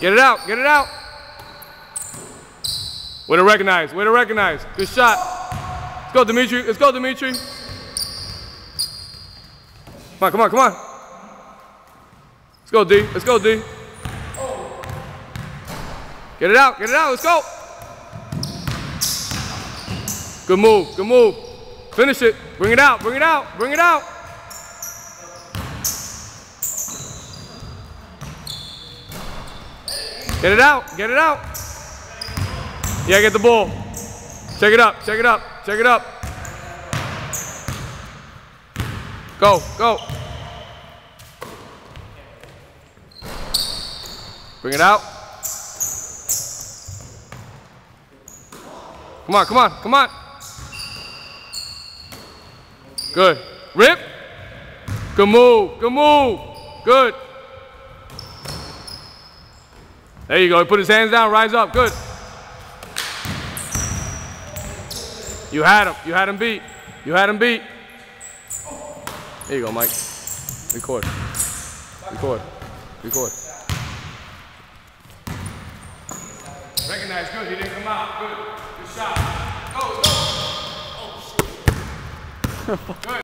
Get it out, get it out. Way to recognize, way to recognize. Good shot. Let's go, Dimitri. Let's go, Dimitri. Come on, come on, come on. Let's go, D. Let's go, D. Get it out, get it out. Let's go. Good move, good move. Finish it. Bring it out, bring it out, bring it out. Get it out, get it out. Yeah, get the ball. Check it up, check it up, check it up. Go, go. Bring it out. Come on, come on, come on. Good. Rip. Good move, good move. Good. There you go. He put his hands down, rise up. Good. You had him. You had him beat. You had him beat. There you go, Mike. Record. Record. Record. Recognize good. He didn't come out. Good. Good shot. Go, go. Oh, shit. good.